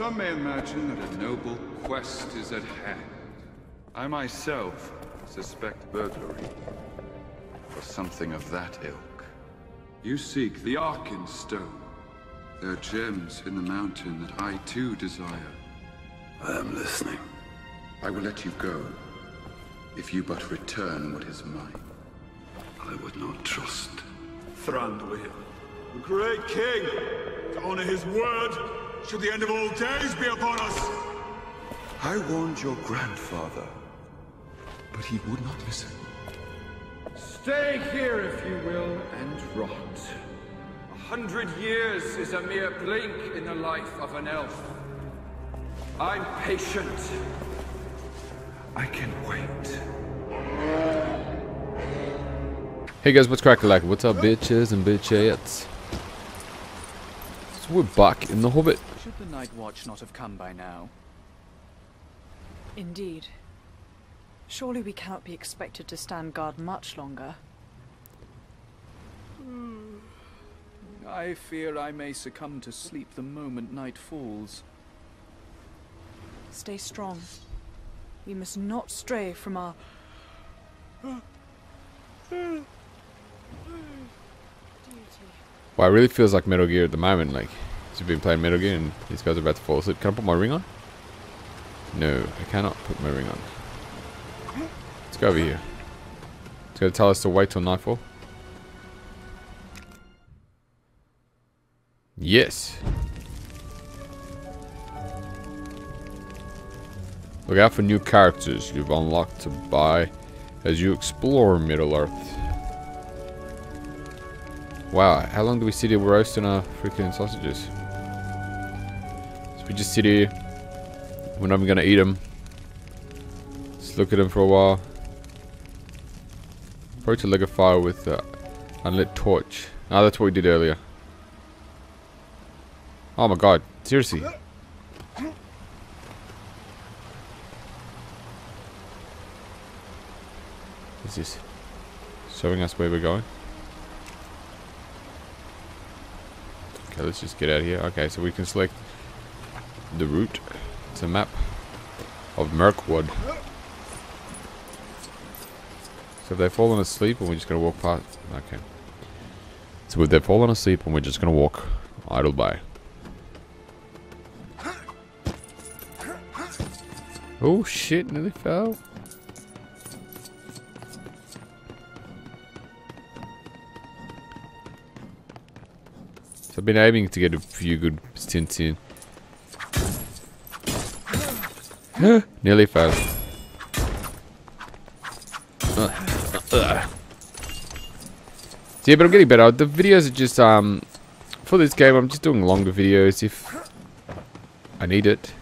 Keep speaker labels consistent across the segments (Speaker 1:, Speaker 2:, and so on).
Speaker 1: Some may imagine that a noble quest is at hand. I myself suspect burglary. Or something of that ilk. You seek the Arkenstone. There are gems in the mountain that I too desire.
Speaker 2: I am listening.
Speaker 1: I will let you go, if you but return what is mine.
Speaker 2: I would not trust.
Speaker 3: Thranduil, the great king, to honor his word, should the end of all days be upon us.
Speaker 1: I warned your grandfather, but he would not listen.
Speaker 4: Stay here if you will, and rot. A hundred years is a mere blink in the life of an elf. I'm patient. I can wait.
Speaker 5: Hey guys, what's cracking like? What's up, bitches and bitchettes? So we're back in the Hobbit.
Speaker 6: Should the Night Watch not have come by now?
Speaker 7: Indeed. Surely we cannot be expected to stand guard much longer. Hmm.
Speaker 6: I fear I may succumb to sleep the moment night falls.
Speaker 7: Stay strong. We must not stray from our...
Speaker 5: Well, it really feels like Metal Gear at the moment. Like, you've been playing Metal Gear and these guys are about to fall asleep. Can I put my ring on? No, I cannot put my ring on. Let's go over here. It's going to tell us to wait till nightfall. Yes. Look out for new characters you've unlocked to buy as you explore Middle-earth. Wow, how long do we sit here roasting our freaking sausages? We just sit here. We're not even to eat them. Just look at them for a while. Approach a leg of fire with uh, unlit torch. Ah, that's what we did earlier. Oh my god, seriously. Is this showing us where we're going? Okay, let's just get out of here. Okay, so we can select the route. It's a map of Mirkwood. So if they've fallen asleep and we're just going to walk past... Okay. So if they've fallen asleep and we're just going to walk idle by. Oh shit, nearly fell. So I've been aiming to get a few good stints in. nearly fell. Yeah, but I'm getting better. The videos are just, um, for this game, I'm just doing longer videos if I need it.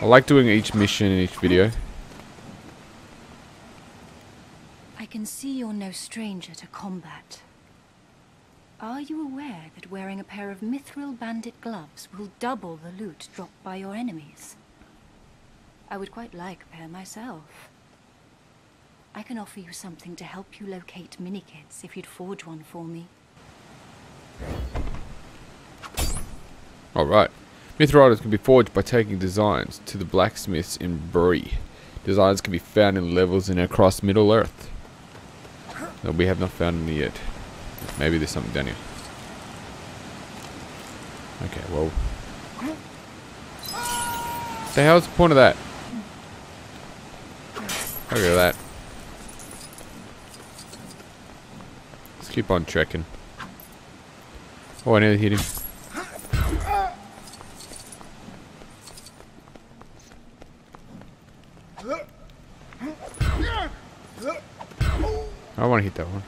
Speaker 5: I like doing each mission in each video.
Speaker 8: I can see you're no stranger to combat. Are you aware that wearing a pair of Mithril Bandit gloves will double the loot dropped by your enemies? I would quite like a pair myself. I can offer you something to help you locate minikits if you'd forge one for me.
Speaker 5: Alright. Mithril can be forged by taking designs to the blacksmiths in Bree. Designs can be found in levels in across Middle Earth. No, we have not found any yet. Maybe there's something down here. Okay, well. The hell's the point of that? Look at that. Let's keep on trekking. Oh, I nearly hit him. I want to hit that one.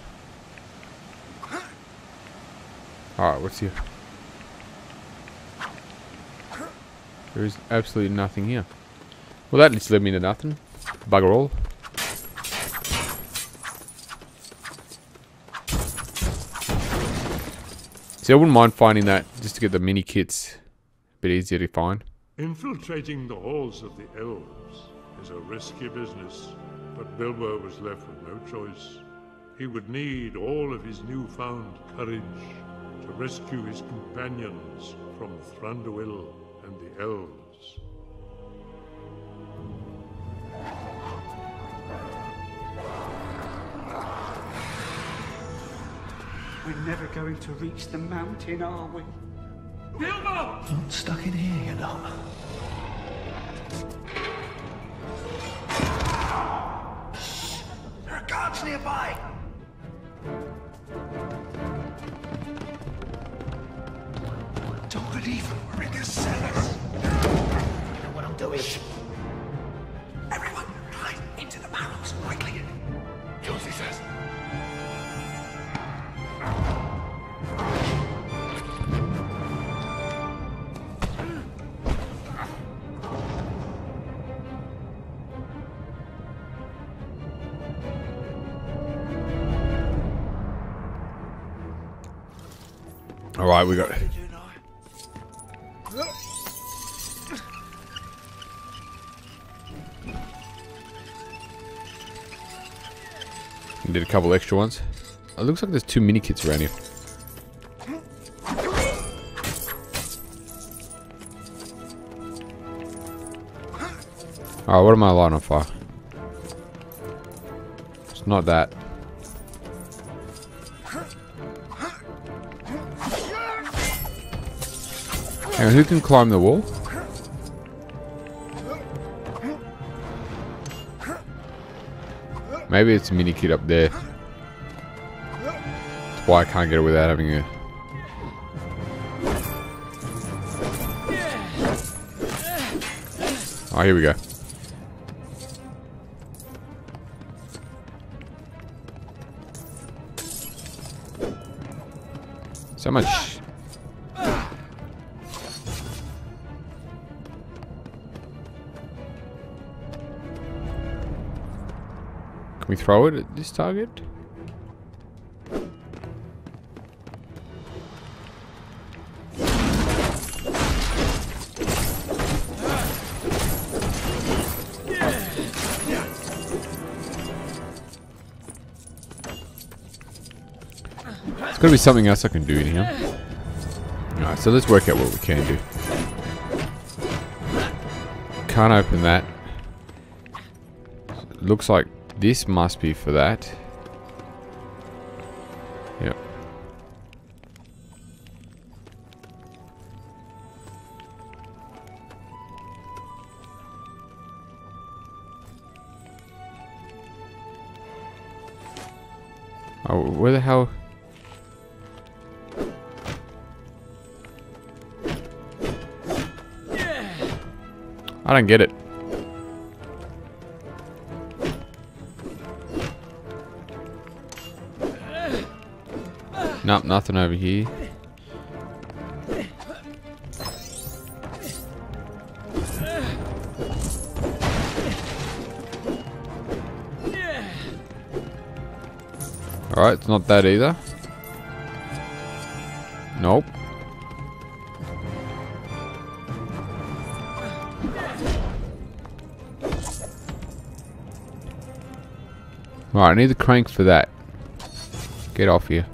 Speaker 5: Alright, what's here? There is absolutely nothing here. Well, that just led me to nothing. Bugger all. See, I wouldn't mind finding that just to get the mini kits a bit easier to find.
Speaker 9: Infiltrating the halls of the elves is a risky business, but Bilbo was left with no choice. He would need all of his newfound courage to rescue his companions from Thranduil and the elves.
Speaker 10: We're never going to reach the mountain, are we?
Speaker 3: Bilbo!
Speaker 10: Not stuck in here, you're not.
Speaker 5: All right, we got. Did a couple extra ones. It looks like there's two mini kits around here. Alright, what am I lighting on fire? It's not that. On, who can climb the wall? Maybe it's a mini kit up there. That's why I can't get it without having a... Oh, here we go. So much Can we throw it at this target? There's gotta be something else I can do in here. Alright, so let's work out what we can do. Can't open that. Looks like this must be for that. Yep. Oh, where the hell? I don't get it. Nope, nothing over here. Alright, it's not that either. Nope. Alright, I need the crank for that. Get off here.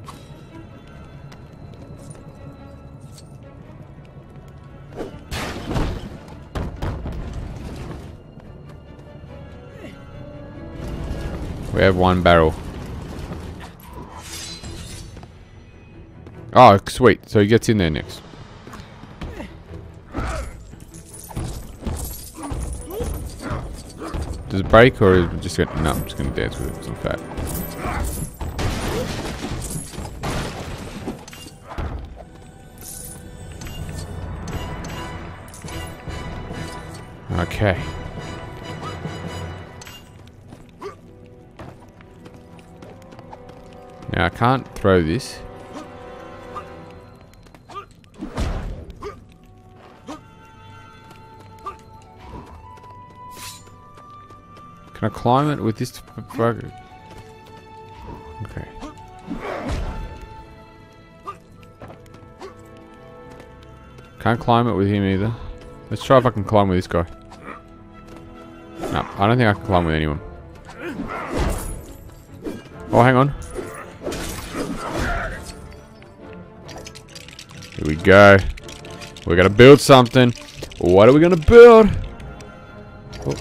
Speaker 5: We have one barrel. Ah, oh, sweet. So he gets in there next. Does it break or is it just gonna... No, I'm just gonna dance with it. Some fat. Okay. Now I can't throw this. Can I climb it with this? Okay. Can't climb it with him either. Let's try if I can climb with this guy. No, I don't think I can climb with anyone. Oh, hang on. Here we go. We're gonna build something. What are we gonna build? Oh.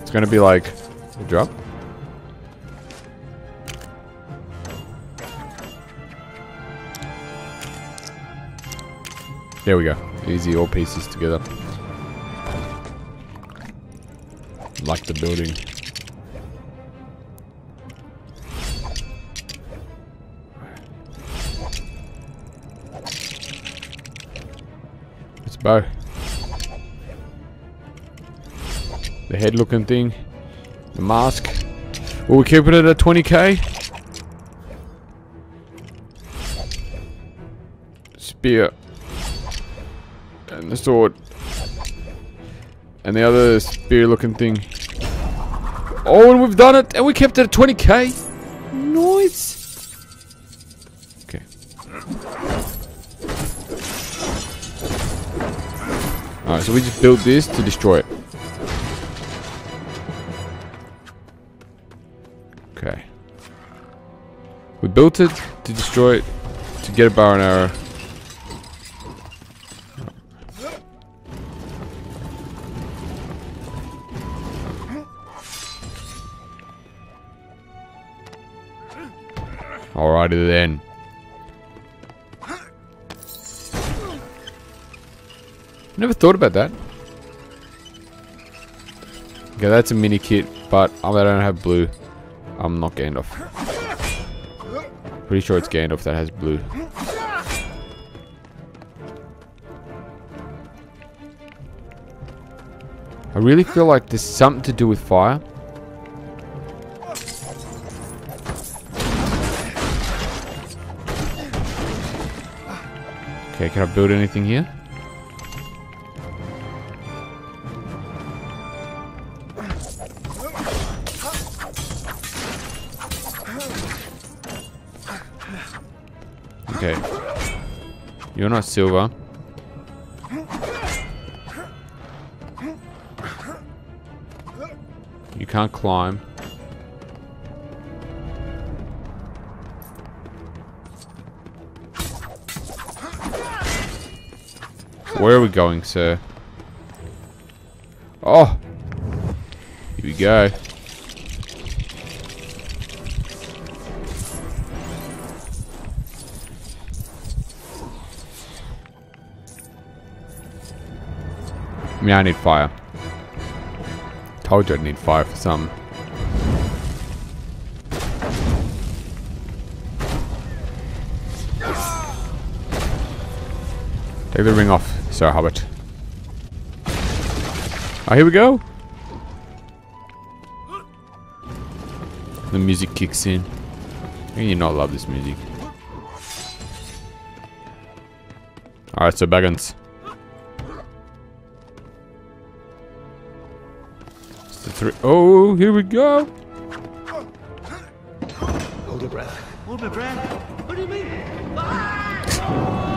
Speaker 5: It's gonna be like a drop. There we go. Easy, all pieces together. Like the building. Bow. The head looking thing. The mask. Will we keep it at a 20k? Spear. And the sword. And the other spear looking thing. Oh, and we've done it! And we kept it at 20k! Nice! Alright, so we just built this to destroy it. Okay. We built it to destroy it, to get a bow and arrow. Alrighty then. Never thought about that. Okay, that's a mini kit, but I don't have blue. I'm not Gandalf. Pretty sure it's Gandalf that has blue. I really feel like there's something to do with fire. Okay, can I build anything here? Okay. You're not silver. You can't climb. Where are we going, sir? Oh! Here we go. Mean, I need fire. Told you I'd need fire for some. Take the ring off, Sir Hobbit. Oh, ah, here we go. The music kicks in. And you not love this music. Alright, so Baggins. Three. Oh, here we go.
Speaker 3: Hold your breath. Hold my breath. What do you mean?
Speaker 4: Close